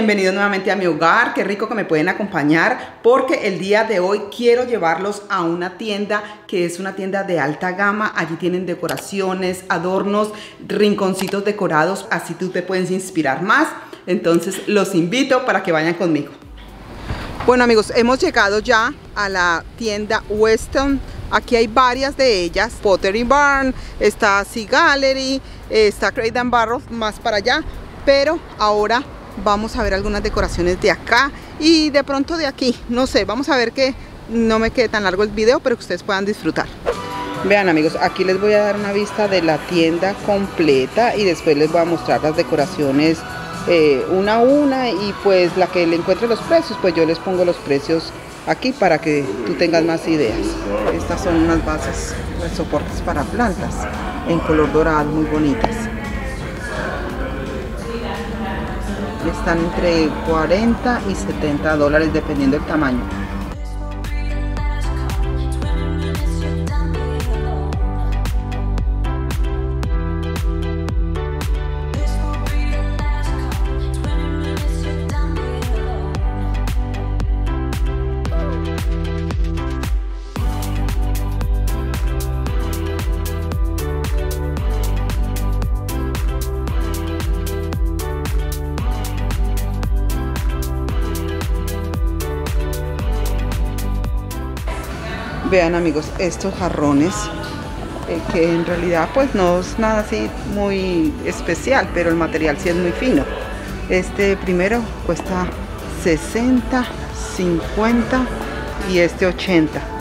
bienvenidos nuevamente a mi hogar, qué rico que me pueden acompañar porque el día de hoy quiero llevarlos a una tienda que es una tienda de alta gama, allí tienen decoraciones, adornos, rinconcitos decorados, así tú te puedes inspirar más, entonces los invito para que vayan conmigo. Bueno amigos, hemos llegado ya a la tienda Weston, aquí hay varias de ellas, Pottery Barn, está Sea Gallery, está Crate Barrels más para allá, pero ahora vamos a ver algunas decoraciones de acá y de pronto de aquí, no sé, vamos a ver que no me quede tan largo el video, pero que ustedes puedan disfrutar. Vean amigos, aquí les voy a dar una vista de la tienda completa y después les voy a mostrar las decoraciones eh, una a una y pues la que le encuentre los precios, pues yo les pongo los precios aquí para que tú tengas más ideas. Estas son unas bases, de soportes para plantas en color dorado, muy bonitas. Están entre 40 y 70 dólares dependiendo del tamaño. Vean amigos, estos jarrones eh, que en realidad pues no es nada así muy especial, pero el material sí es muy fino. Este primero cuesta 60, 50 y este 80.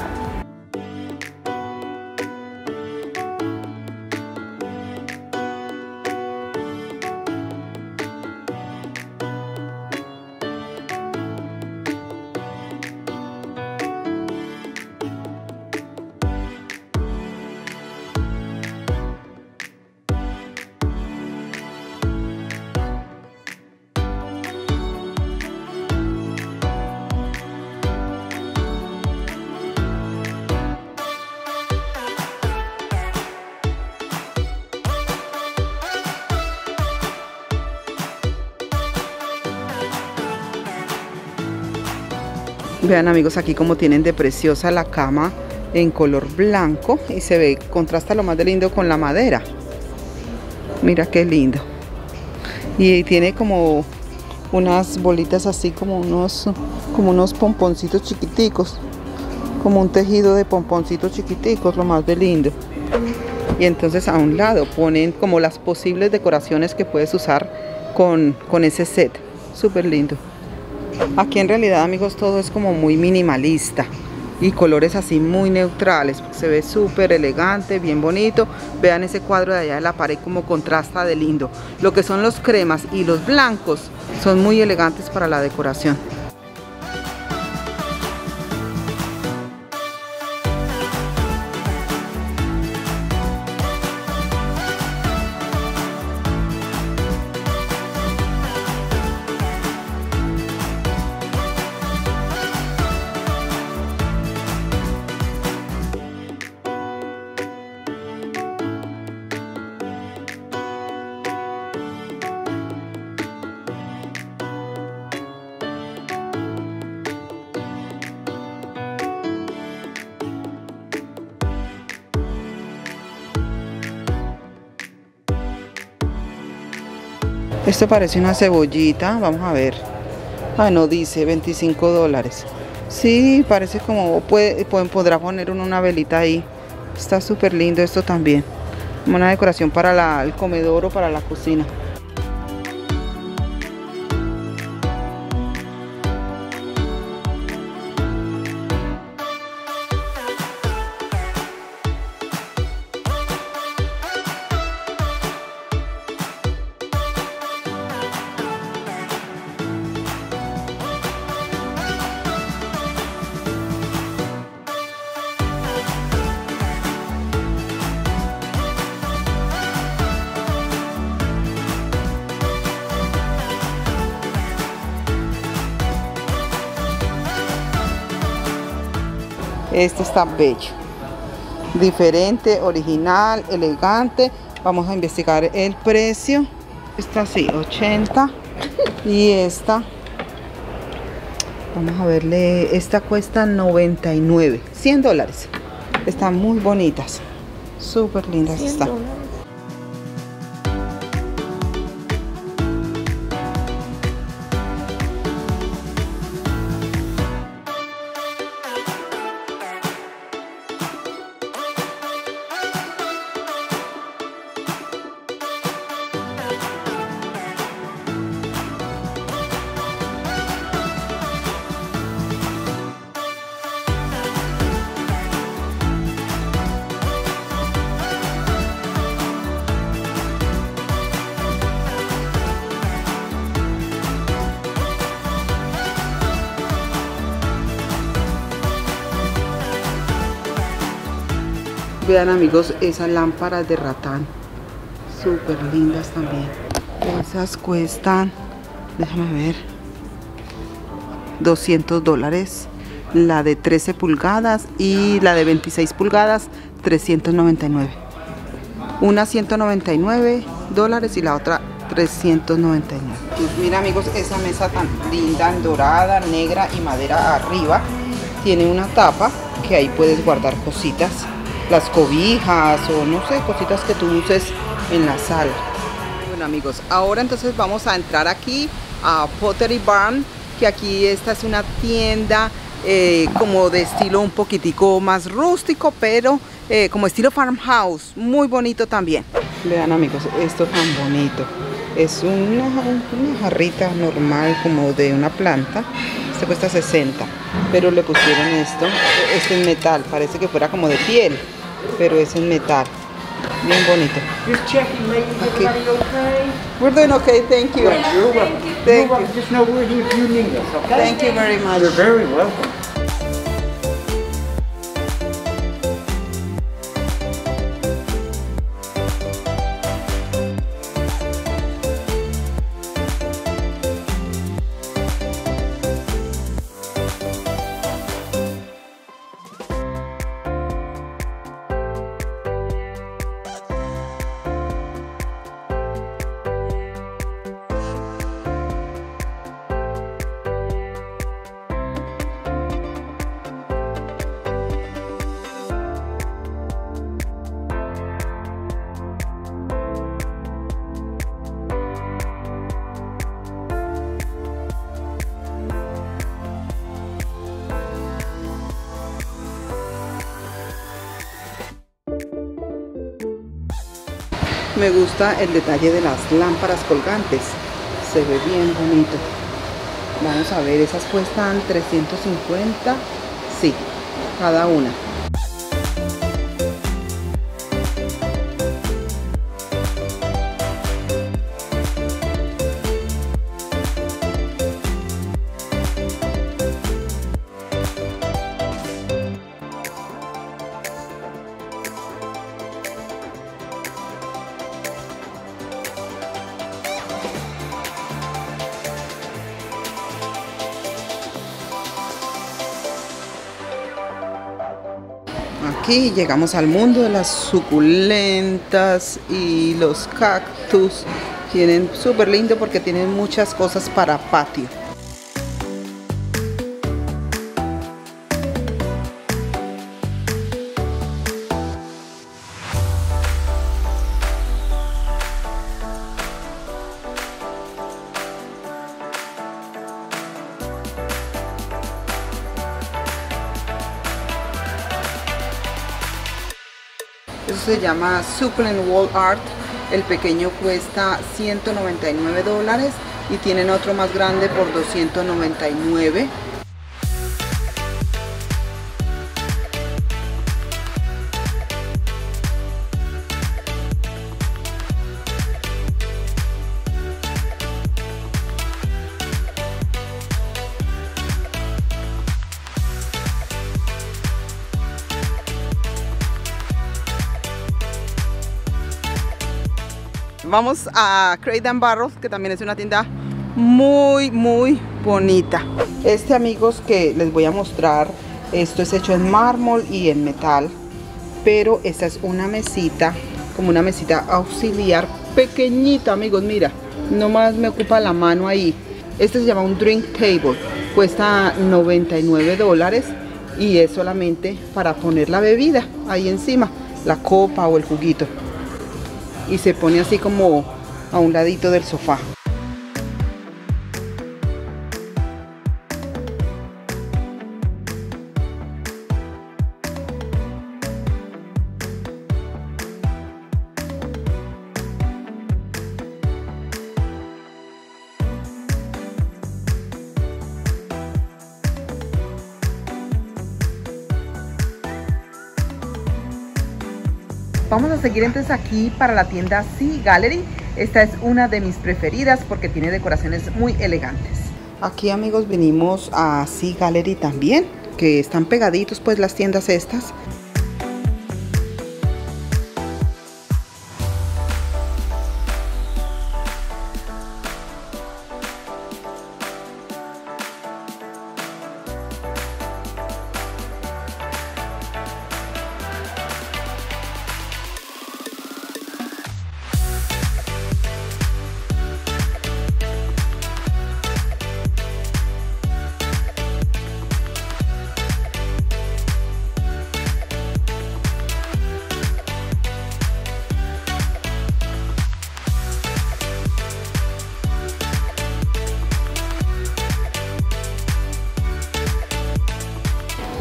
Vean amigos aquí como tienen de preciosa la cama en color blanco y se ve, contrasta lo más de lindo con la madera. Mira qué lindo. Y tiene como unas bolitas así como unos, como unos pomponcitos chiquiticos. Como un tejido de pomponcitos chiquiticos, lo más de lindo. Y entonces a un lado ponen como las posibles decoraciones que puedes usar con, con ese set. Súper lindo. Aquí en realidad amigos todo es como muy minimalista y colores así muy neutrales. Se ve súper elegante, bien bonito. Vean ese cuadro de allá de la pared como contrasta de lindo. Lo que son los cremas y los blancos son muy elegantes para la decoración. Esto parece una cebollita, vamos a ver. Ah, no dice 25 dólares. Sí, parece como puede, podrá poner una velita ahí. Está súper lindo esto también. Una decoración para el comedor o para la cocina. Este está bello. Diferente, original, elegante. Vamos a investigar el precio. Está así, 80. Y esta, vamos a verle, esta cuesta 99, 100 dólares. Están muy bonitas, súper lindas están. Vean amigos, esas lámparas de ratán. Súper lindas también. Esas cuestan, déjame ver, 200 dólares. La de 13 pulgadas y la de 26 pulgadas, 399. Una 199 dólares y la otra 399. Pues mira amigos, esa mesa tan linda, dorada, negra y madera arriba. Tiene una tapa que ahí puedes guardar cositas las cobijas o no sé, cositas que tú uses en la sala. Bueno amigos, ahora entonces vamos a entrar aquí a Pottery Barn, que aquí esta es una tienda eh, como de estilo un poquitico más rústico, pero eh, como estilo farmhouse, muy bonito también. Vean amigos, esto tan bonito. Es una, una jarrita normal como de una planta. Este cuesta 60, pero le pusieron esto. Este es metal, parece que fuera como de piel pero es en metal. Bien bonito. Just checking, make everybody okay? We're doing okay, thank you. You're welcome. Thank you. Just know we're here if you need us, okay? Thank you very much. You're very welcome. Me gusta el detalle de las lámparas colgantes. Se ve bien bonito. Vamos a ver, esas cuestan 350. Sí, cada una. Aquí llegamos al mundo de las suculentas y los cactus. Tienen súper lindo porque tienen muchas cosas para patio. Llama Succulent Wall Art. El pequeño cuesta 199 dólares y tienen otro más grande por 299. Vamos a Crate and Barrels, que también es una tienda muy, muy bonita. Este, amigos, que les voy a mostrar, esto es hecho en mármol y en metal. Pero esta es una mesita, como una mesita auxiliar pequeñita, amigos, mira. Nomás me ocupa la mano ahí. Este se llama un drink table. Cuesta 99 dólares y es solamente para poner la bebida ahí encima, la copa o el juguito. Y se pone así como a un ladito del sofá. Vamos a seguir entonces aquí para la tienda Sea Gallery. Esta es una de mis preferidas porque tiene decoraciones muy elegantes. Aquí amigos venimos a Sea Gallery también, que están pegaditos pues las tiendas estas.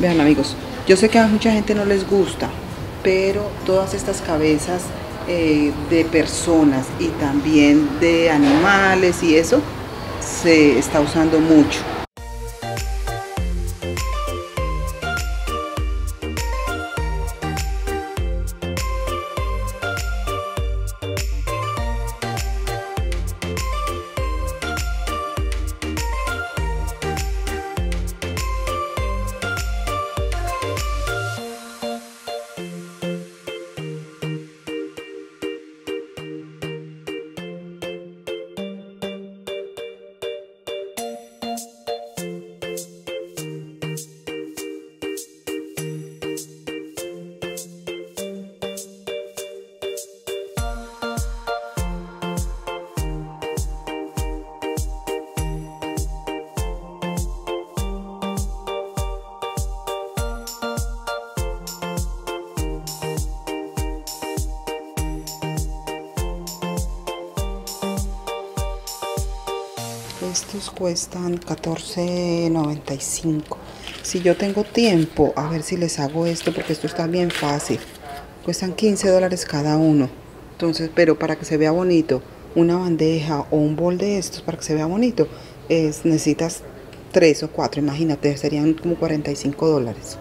Amigos, yo sé que a mucha gente no les gusta, pero todas estas cabezas eh, de personas y también de animales y eso se está usando mucho. Estos cuestan $14.95. Si yo tengo tiempo, a ver si les hago esto porque esto está bien fácil. Cuestan 15 dólares cada uno. Entonces, pero para que se vea bonito, una bandeja o un bol de estos para que se vea bonito, es, necesitas 3 o 4, imagínate, serían como 45 dólares.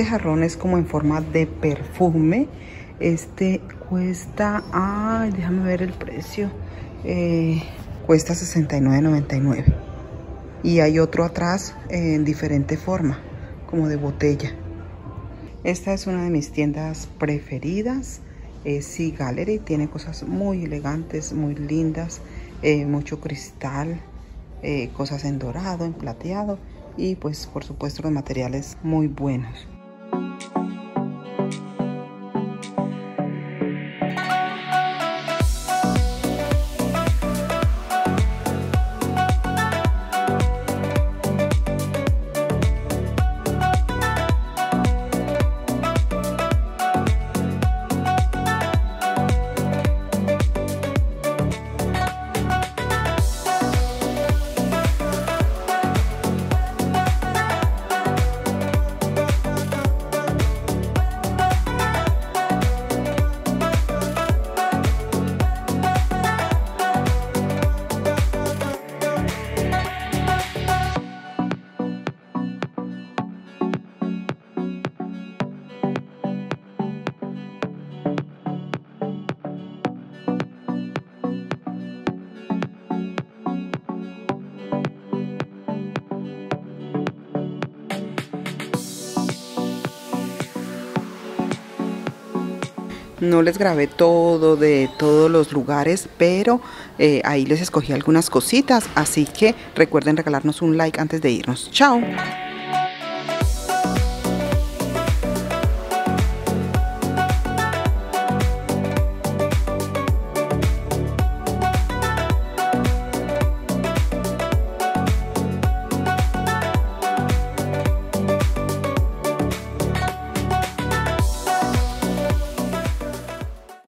Este jarrón es como en forma de perfume. Este cuesta, ay, déjame ver el precio. Eh, cuesta $69.99. Y hay otro atrás en diferente forma, como de botella. Esta es una de mis tiendas preferidas. Es Sea Gallery. Tiene cosas muy elegantes, muy lindas. Eh, mucho cristal. Eh, cosas en dorado, en plateado y pues por supuesto los materiales muy buenos. No les grabé todo de todos los lugares, pero eh, ahí les escogí algunas cositas. Así que recuerden regalarnos un like antes de irnos. Chao.